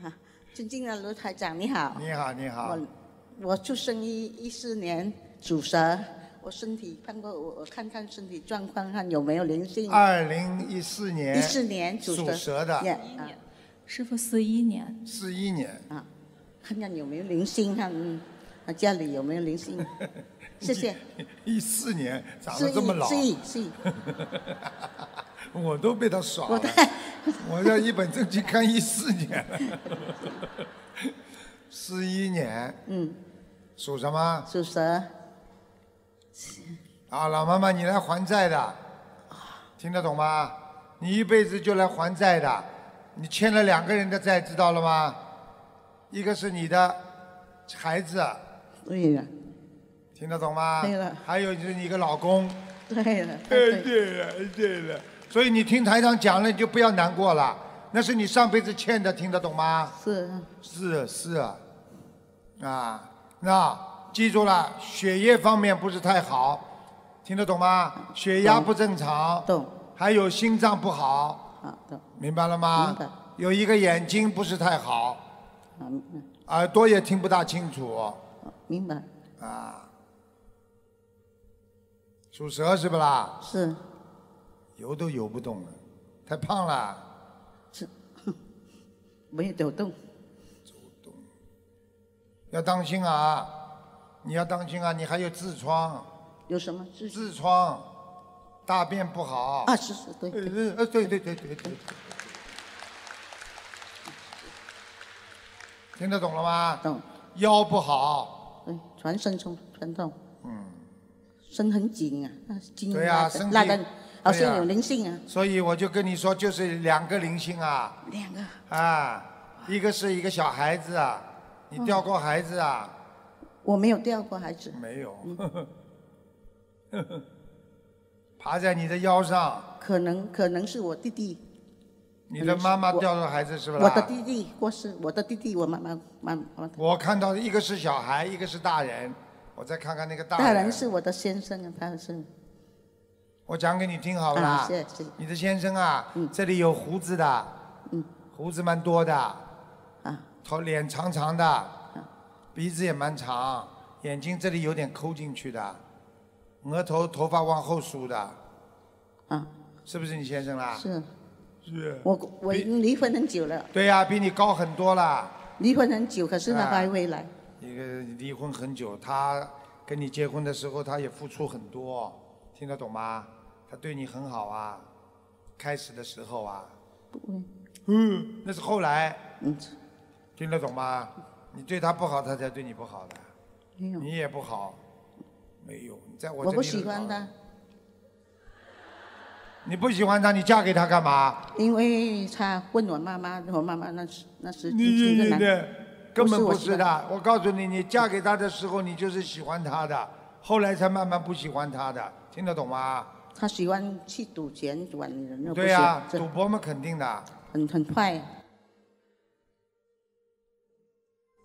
尊敬的卢台长，你好。你好，你好。我我出生一一四年，属蛇。我身体看过，我我看看身体状况，看有没有灵性。二零一四年。一四年属蛇的。师傅四一年。四一年。啊，看看有没有灵性，看他家里有没有灵性。谢谢。一四年长得这么老。四一四一。我都被他耍了。我要一 本正经看一四年了。四一年。嗯。属什么？属蛇。啊，老妈妈，你来还债的，听得懂吗？你一辈子就来还债的，你欠了两个人的债，知道了吗？一个是你的孩子，对了，听得懂吗？对了，还有就是你个老公，对了，对了，对了。所以你听台长讲了，你就不要难过了，那是你上辈子欠的，听得懂吗？是，是是，啊，那。记住了，血液方面不是太好，听得懂吗？血压不正常，懂。还有心脏不好，啊，懂。明白了吗？有一个眼睛不是太好，啊，耳朵也听不大清楚，明白。啊，属蛇是不啦？是。游都游不动了，太胖了。是，没有走动。走动。要当心啊！你要当心啊！你还有痔疮。有什么痔？痔疮，大便不好。啊，是是，对。呃，对对对对对。听得懂了吗？懂。腰不好。对，全身痛，全痛。嗯。身很紧啊，筋对呀，身拉的，好像有灵性啊。所以我就跟你说，就是两个灵性啊。两个。啊，一个是一个小孩子啊，你掉过孩子啊？我没有掉过孩子。没有。爬在你的腰上。可能可能是我弟弟。你的妈妈掉过孩子是吧？我的弟弟过世，我的弟弟，我妈妈妈妈。我看到一个是小孩，一个是大人。我再看看那个大人。大人是我的先生啊，他是。我讲给你听好不啦？谢谢。你的先生啊，这里有胡子的。嗯。胡子蛮多的。啊。头脸长长的。鼻子也蛮长，眼睛这里有点抠进去的，额头头发往后梳的，啊，是不是你先生啦？是，是。我我已经离婚很久了。对呀，比你高很多了。离婚很久，可是他还回来。一个离婚很久，他跟你结婚的时候，他也付出很多，听得懂吗？他对你很好啊，开始的时候啊。不嗯，那是后来。嗯。听得懂吗？你对他不好，他才对你不好的。没有。你也不好，没有。你在我我不喜欢他。你不喜欢他，你嫁给他干嘛？因为他问我妈妈，我妈妈那是那时你个男根本不是的。我告诉你，你嫁给他的时候，你就是喜欢他的，后来才慢慢不喜欢他的，听得懂吗？他喜欢去赌钱，玩人。对呀，赌博嘛，肯定的。很很快。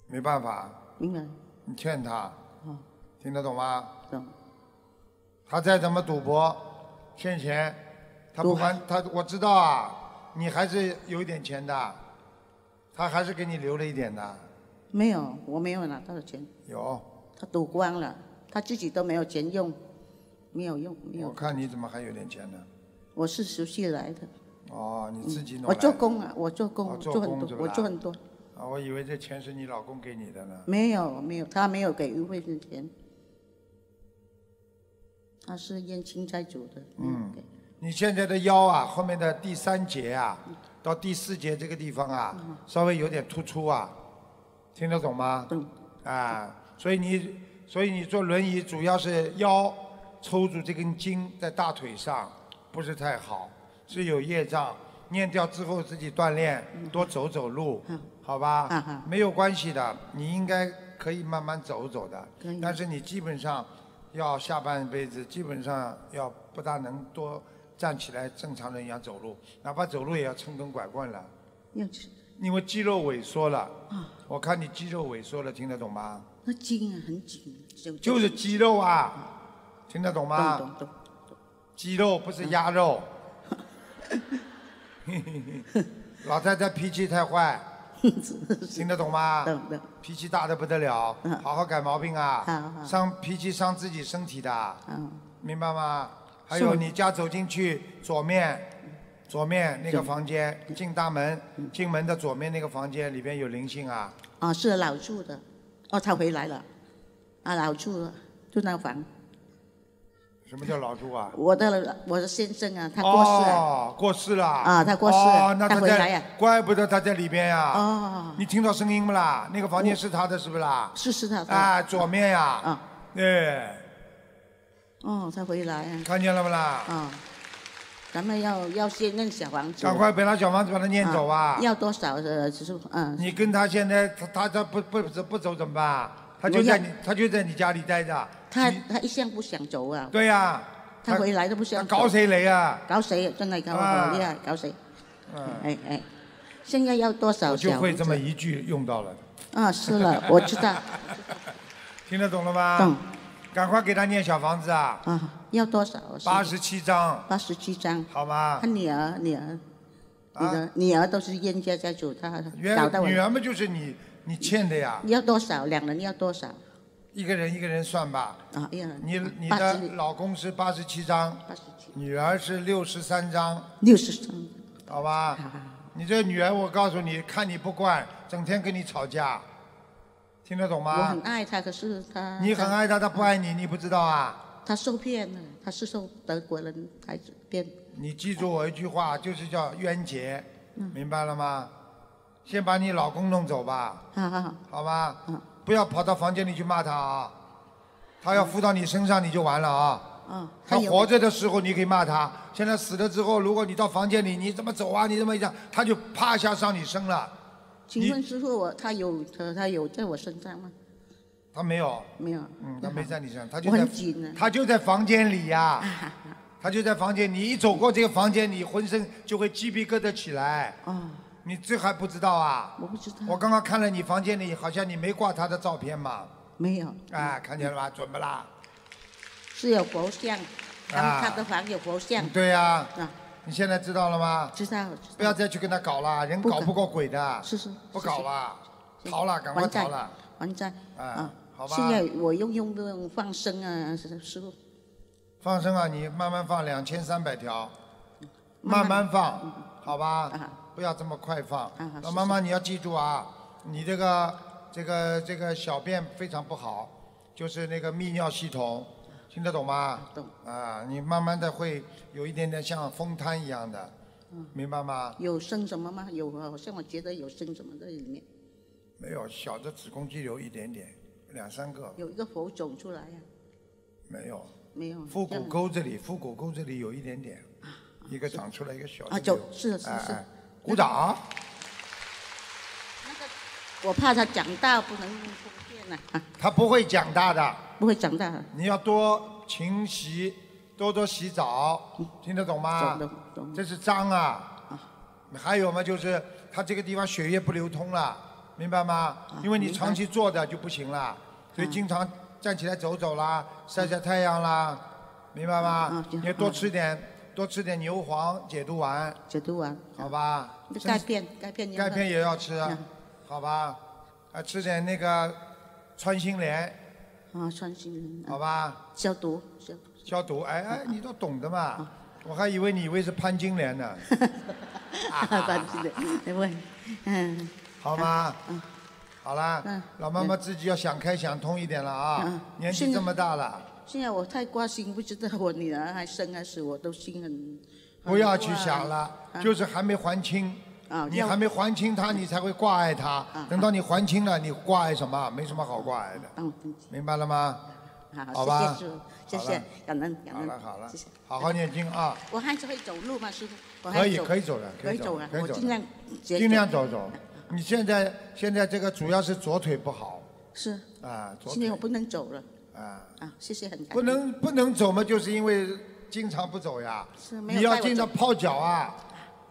没办法，明白。你劝他，听得懂吗？懂。他再怎么赌博，欠钱，他不还他，我知道啊，你还是有一点钱的，他还是给你留了一点的。没有，我没有拿他的钱。有。他赌光了，他自己都没有钱用，没有用，没有。我看你怎么还有点钱呢？我是熟悉来的。哦，你自己弄。我做工啊，我做工，做很多，我做很多。啊，我以为这钱是你老公给你的呢。没有，没有，他没有给余慧的钱，他是燕青在煮的。嗯，你现在的腰啊，后面的第三节啊，到第四节这个地方啊，稍微有点突出啊，听得懂吗？懂。啊，所以你，所以你坐轮椅主要是腰抽住这根筋在大腿上，不是太好，是有业障。念掉之后自己锻炼，多走走路。好吧，没有关系的，你应该可以慢慢走走的。但是你基本上要下半辈子，基本上要不大能多站起来正常人一样走路，哪怕走路也要撑根拐棍了。因为肌肉萎缩了。啊。我看你肌肉萎缩了，听得懂吗？那筋啊很紧。就是肌肉啊，听得懂吗？懂懂懂。鸡肉不是鸭肉。老太太脾气太坏。听得懂吗？懂懂。脾气大的不得了，嗯好好改毛病啊！伤脾气伤自己身体的，嗯，明白吗？还有你家走进去左面，左面那个房间进大门，嗯进门的左面那个房间里边有灵性啊！哦，是老住的，哦，他回来了，啊，老住了，住那房。什么叫老朱啊？我的我的先生啊，他过世了。哦，过世了。啊他过世了哦，那他在他回来呀，怪不得他在里边呀。哦，你听到声音不啦？那个房间是他的，是不是啦？是是他的。啊，左面呀。啊，对，哦，他回来啊。看见了不啦？啊，咱们要要先弄小房子。赶快把他小房子把他念走啊！要多少的？就是嗯。你跟他现在他他他不不不不走怎么办？他就在你他就在你家里待着。他他一向不想走啊。对呀。他回来都不想走。搞谁雷啊？搞谁？真的搞啊好厉害，搞谁？嗯，哎哎，现在要多少我就？会这么一句用到了，啊，是了，我知道。听得懂了吗？懂。赶快给他念小房子啊！啊，要多少？八十七张，八十七张。好吗他？女儿，女儿，你啊的女儿都是冤家家主，他原找到我。女儿嘛就是你你欠的呀，要多少？两人要多少？一个人一个人算吧。啊，一人。你你的老公是八十七张，女儿是六十三张，六十三。好吧？你这女儿，我告诉你，看你不惯，整天跟你吵架，听得懂吗我很？爱她，可是她。你很爱她，她不爱你，你不知道啊？她受骗了，她是受德国人孩子骗。你记住我一句话，就是叫冤结，嗯明白了吗？先把你老公弄走吧，好好好，好吧？嗯不要跑到房间里去骂他啊！他要附到你身上，你就完了啊！嗯，他活着的时候你可以骂他，现在死了之后，如果你到房间里，你怎么走啊？你这么一讲，他就啪一下上你身了。请问师傅，我他有他他有在我身上吗？他没有，没有。嗯，他没在你身上，他就在。他就在房间里呀、他就在房间，你一走过这个房间，你浑身就会鸡皮疙瘩起来。哦，你这还不知道啊？我不知道。我刚刚看了你房间里，好像你没挂他的照片嘛？没有。哎，看见了吧？准不啦？是有佛像，他他的房有佛像。对呀、啊，你现在知道了吗？知道。不要再去跟他搞了，人搞搞不过鬼的。是是。不搞了，是逃了，赶快逃了。还债。哎啊，好吧现在我用用这种放生啊，师师傅。放生啊，你慢慢放两千三百条，慢慢放，好吧啊？不要这么快放啊。老妈妈你要记住啊，你这个这个这个小便非常不好，就是那个泌尿系统，听得懂吗？懂。啊，你慢慢的会有一点点像风瘫一样的，嗯明白吗？有生什么吗？有，好像我觉得有生什么在里面，没有，小的子宫肌瘤一点点，两三个，有一个浮肿出来呀、没有。没有。腹股沟这里，腹股沟这里有一点点，一个长出来一个小的啊，瘤走，是的，是的，是的哎哎，鼓掌。那个我怕他长大不能奉献了啊，他不会长大的，不会长大的。你要多勤洗，多多洗澡，听得懂吗懂？懂懂。这是脏啊。还有嘛，就是他这个地方血液不流通了，明白吗？因为你长期坐着就不行了，所以嗯经常站起来走走啦，晒晒太阳啦，明白吗嗯？你要多吃点，多吃点牛黄解毒丸，解毒丸。好吧？钙片，钙片钙片也要吃嗯，好吧？啊，吃点那个穿心莲，啊，穿心好吧？消毒消毒。消毒，哎哎，嗯。你都懂的嘛？我还以为你以为是潘金莲呢，关系的，因为嗯。好吗？嗯。好啦嗯，老妈妈自己要想开想通一点了啊。年纪这么大了，现在我太挂心，不知道我女儿还生还是我都心很。不要去想了，啊就是还没还清。啊，你还没还清他，你才会挂碍他。等到你还清了，你挂碍什么？没什么好挂碍的，嗯，明白了吗？好，好吧谢谢感恩感恩，好了好了谢谢。，好好念经啊！我还是会走路吗，师傅？可以走可以走了，可以走了，可以走尽量尽量走。走走。你现在现在这个主要是左腿不好是，啊，左腿今天我不能走了啊，啊，谢谢很感。不能不能走嘛，就是因为经常不走呀。是没有你要带我经常泡脚啊，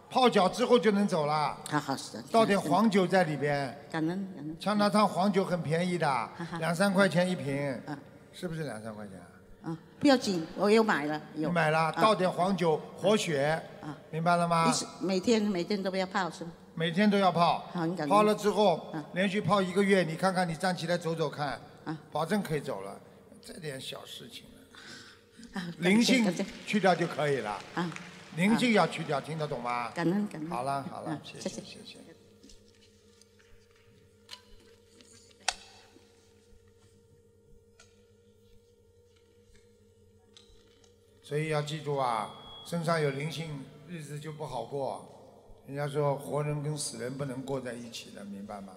泡脚之后就能走了。好好是的。倒点黄酒在里边，感恩感恩。像那趟黄酒很便宜的，两三块钱一瓶嗯，是不是两三块钱啊？啊，不要紧，我又买了，有。你买了，啊倒点黄酒活血啊，明白了吗每天每天都不要泡是吧？每天都要泡泡了之后嗯连续泡一个月，你看看你站起来走走看啊，保证可以走了，这点小事情了，啊，灵性去掉就可以了，啊，灵性要去掉，听得懂吗？感恩感恩。好了好了谢谢谢谢。所以要记住啊，身上有灵性，日子就不好过。人家说活人跟死人不能过在一起的，明白吗？